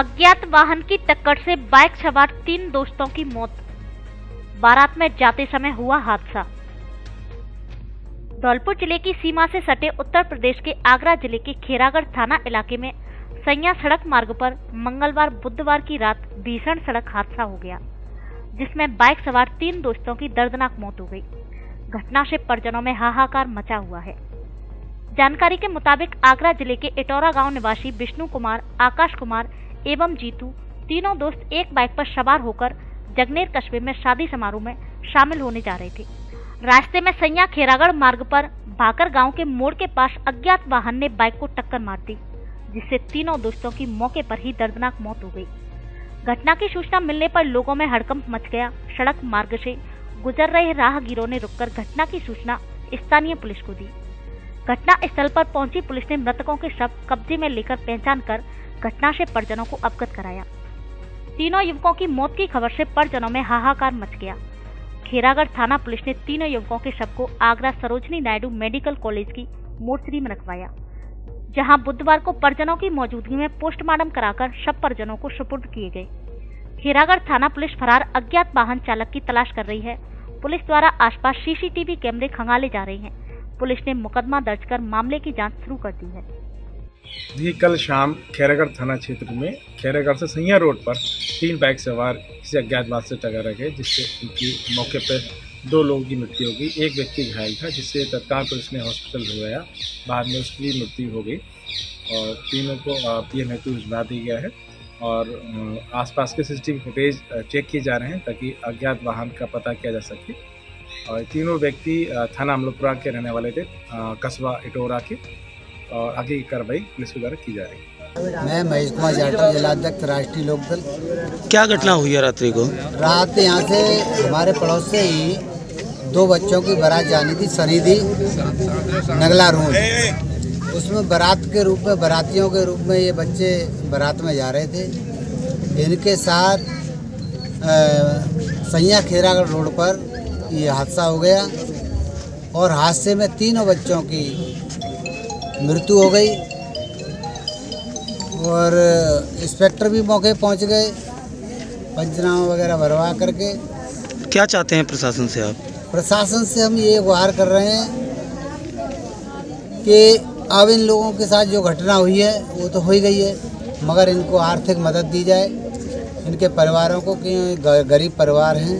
अज्ञात वाहन की टक्कर से बाइक सवार तीन दोस्तों की मौत। बारात में जाते समय हुआ हादसा। धौलपुर ज़िले की सीमा से सटे उत्तर प्रदेश के आगरा ज़िले के खेरागढ़ थाना इलाके में सैया सड़क मार्ग पर मंगलवार बुधवार की रात भीषण सड़क हादसा हो गया, जिसमें बाइक सवार तीन दोस्तों की दर्दनाक मौत हो गई। घटना से परिजनों में हाहाकार मचा हुआ है। जानकारी के मुताबिक आगरा ज़िले के इटौरा गाँव निवासी विष्णु कुमार, आकाश कुमार एवं जीतू तीनों दोस्त एक बाइक पर सवार होकर जगनेर कस्बे में शादी समारोह में शामिल होने जा रहे थे। रास्ते में सैया खेरागढ़ मार्ग पर भाकर गाँव के मोड़ के पास अज्ञात वाहन ने बाइक को टक्कर मार दी, जिससे तीनों दोस्तों की मौके पर ही दर्दनाक मौत हो गई। घटना की सूचना मिलने पर लोगों में हड़कंप मच गया। सड़क मार्ग से गुजर रहे राहगीरों ने रुककर घटना की सूचना स्थानीय पुलिस को दी। घटना स्थल पर पहुँची पुलिस ने मृतकों के शव कब्जे में लेकर पहचान कर घटना से परिजनों को अवगत कराया। तीनों युवकों की मौत की खबर से परिजनों में हाहाकार मच गया। खेरागढ़ थाना पुलिस ने तीनों युवकों के शव को आगरा सरोजनी नायडू मेडिकल कॉलेज की मोर्चरी में रखवाया, जहाँ बुधवार को परिजनों की मौजूदगी में पोस्टमार्टम कराकर शव परिजनों को सुपुर्द किए गए। खेरागढ़ थाना पुलिस फरार अज्ञात वाहन चालक की तलाश कर रही है। पुलिस द्वारा आसपास सीसीटीवी कैमरे खंगाले जा रहे हैं। पुलिस ने मुकदमा दर्ज कर मामले की जाँच शुरू कर दी है। जी, कल शाम खैरागढ़ थाना क्षेत्र में खैरागढ़ से सैया रोड पर तीन बाइक सवार किसी अज्ञातवाद से टकरा गए, जिससे उनकी मौके पर दो लोगों की मृत्यु हो गई। एक व्यक्ति घायल था, जिससे तत्काल पुलिस ने हॉस्पिटल भिजवाया। बाद में उसकी मृत्यु हो गई और तीनों को पीएम हेतु भिजवा दिया गया है और आसपास के सीसीटीवी फुटेज चेक किए जा रहे हैं ताकि अज्ञात वाहन का पता किया जा सके। और तीनों व्यक्ति थाना अमलोपुरा के रहने वाले थे कस्बा इटोरा के। और आगे की कार्रवाई पुलिस द्वारा की जा रही है। मैं महेश कुमार जाटव जिलाध्यक्ष राष्ट्रीय लोकदल क्या घटना हुई है रात्रि को? रात यहाँ से हमारे पड़ोस से ही दो बच्चों की बारात जानी थी सनीधी नगला रोड। उसमें बारात के रूप में बारातियों के रूप में ये बच्चे बारात में जा रहे थे। इनके साथ सैया खेरागढ़ रोड पर ये हादसा हो गया। और हादसे में तीनों बच्चों की मृत्यु हो गई और इंस्पेक्टर भी मौके पहुँच गए पंचनामा वगैरह भरवा करके। क्या चाहते हैं प्रशासन से आप? प्रशासन से हम ये गुहार कर रहे हैं कि अब इन लोगों के साथ जो घटना हुई है वो तो हो ही गई है मगर इनको आर्थिक मदद दी जाए। इनके परिवारों को कि गरीब परिवार हैं